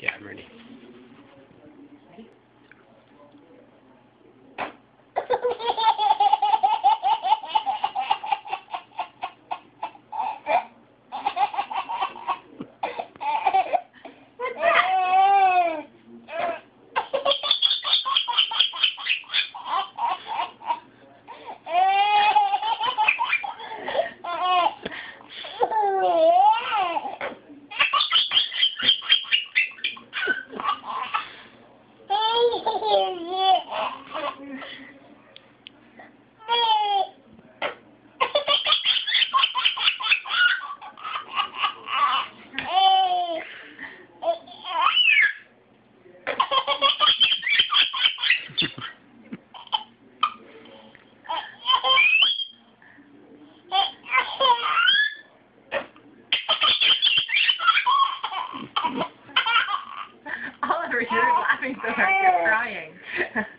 Yeah, I'm ready. Oliver, you're laughing so hard, you're crying.